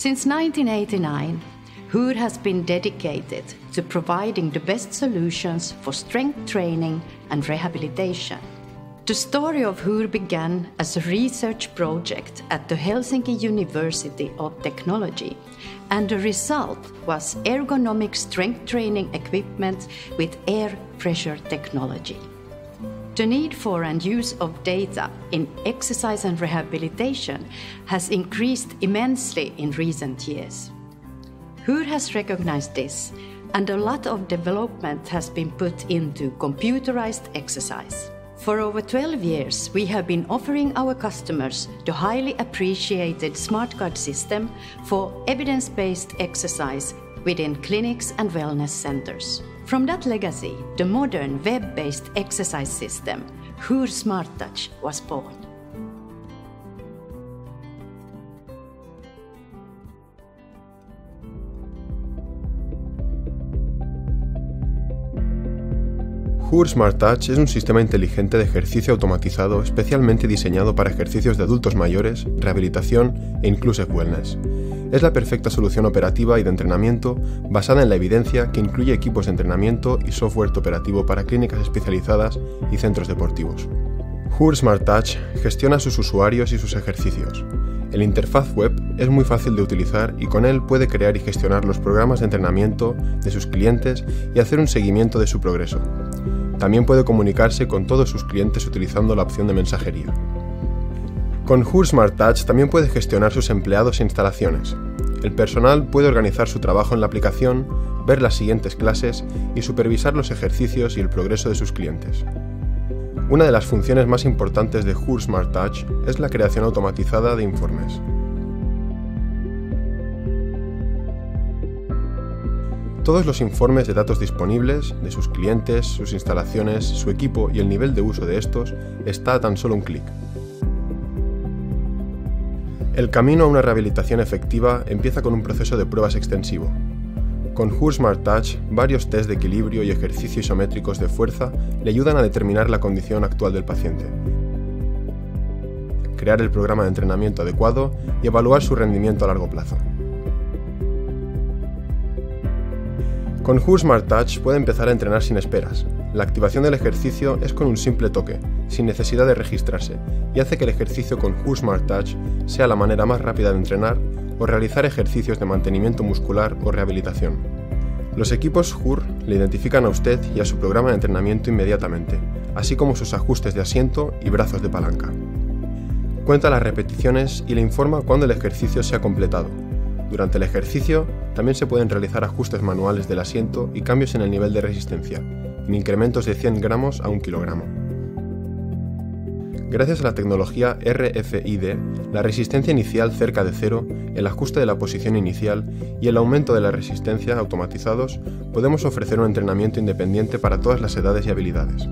Since 1989, HUR has been dedicated to providing the best solutions for strength training and rehabilitation. The story of HUR began as a research project at the Helsinki University of Technology, and the result was ergonomic strength training equipment with air pressure technology. The need for and use of data in exercise and rehabilitation has increased immensely in recent years. WHO has recognized this, and a lot of development has been put into computerized exercise. For over 12 years, we have been offering our customers the highly appreciated SmartGuard system for evidence based exercise within clinics and wellness centers. From that legacy, the modern web based exercise system, HUR SmartTouch, was born. HUR Smart Touch es un sistema inteligente de ejercicio automatizado especialmente diseñado para ejercicios de adultos mayores, rehabilitación e incluso wellness. Es la perfecta solución operativa y de entrenamiento basada en la evidencia que incluye equipos de entrenamiento y software operativo para clínicas especializadas y centros deportivos. HUR Smart Touch gestiona sus usuarios y sus ejercicios. El interfaz web es muy fácil de utilizar y con él puede crear y gestionar los programas de entrenamiento de sus clientes y hacer un seguimiento de su progreso. También puede comunicarse con todos sus clientes utilizando la opción de mensajería. Con HUR Smart Touch también puede gestionar sus empleados e instalaciones. El personal puede organizar su trabajo en la aplicación, ver las siguientes clases y supervisar los ejercicios y el progreso de sus clientes. Una de las funciones más importantes de HUR Smart Touch es la creación automatizada de informes. Todos los informes de datos disponibles, de sus clientes, sus instalaciones, su equipo y el nivel de uso de estos, está a tan solo un clic. El camino a una rehabilitación efectiva empieza con un proceso de pruebas extensivo. Con HUR Smart Touch, varios test de equilibrio y ejercicio isométricos de fuerza le ayudan a determinar la condición actual del paciente, crear el programa de entrenamiento adecuado y evaluar su rendimiento a largo plazo. Con HUR Smart Touch puede empezar a entrenar sin esperas. La activación del ejercicio es con un simple toque, sin necesidad de registrarse, y hace que el ejercicio con Smart Touch sea la manera más rápida de entrenar o realizar ejercicios de mantenimiento muscular o rehabilitación. Los equipos HUR le identifican a usted y a su programa de entrenamiento inmediatamente, así como sus ajustes de asiento y brazos de palanca. Cuenta las repeticiones y le informa cuando el ejercicio se ha completado. Durante el ejercicio también se pueden realizar ajustes manuales del asiento y cambios en el nivel de resistencia, en incrementos de 100 gramos a 1 kilogramo. Gracias a la tecnología RFID, la resistencia inicial cerca de cero, el ajuste de la posición inicial y el aumento de la resistencia automatizados, podemos ofrecer un entrenamiento independiente para todas las edades y habilidades.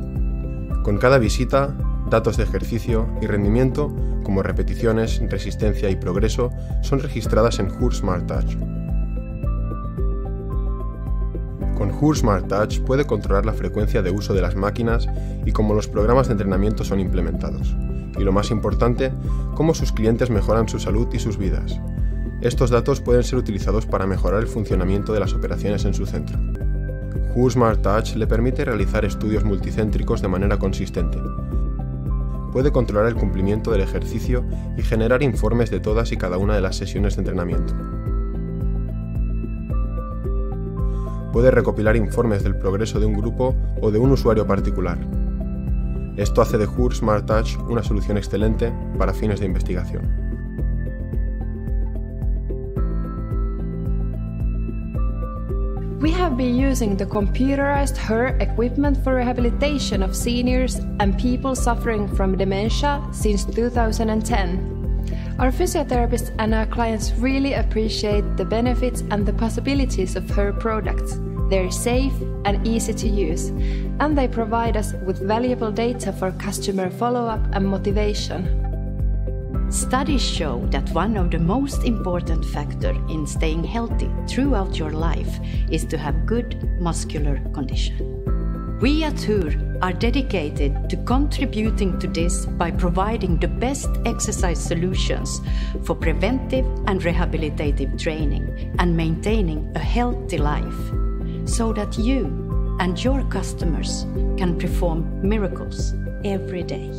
Con cada visita, datos de ejercicio y rendimiento, como repeticiones, resistencia y progreso, son registradas en HUR Smart Touch. Con HUR Smart Touch puede controlar la frecuencia de uso de las máquinas y cómo los programas de entrenamiento son implementados. Y lo más importante, cómo sus clientes mejoran su salud y sus vidas. Estos datos pueden ser utilizados para mejorar el funcionamiento de las operaciones en su centro. HUR Smart Touch le permite realizar estudios multicéntricos de manera consistente. Puede controlar el cumplimiento del ejercicio y generar informes de todas y cada una de las sesiones de entrenamiento. Puede recopilar informes del progreso de un grupo o de un usuario particular. Esto hace de HUR Smart Touch una solución excelente para fines de investigación. We have been using the computerized HER equipment for rehabilitation of seniors and people suffering from dementia since 2010. Our physiotherapists and our clients really appreciate the benefits and the possibilities of her products. They're safe and easy to use, and they provide us with valuable data for customer follow up and motivation. Studies show that one of the most important factors in staying healthy throughout your life is to have good muscular condition. We at HUR are dedicated to contributing to this by providing the best exercise solutions for preventive and rehabilitative training and maintaining a healthy life so that you and your customers can perform miracles every day.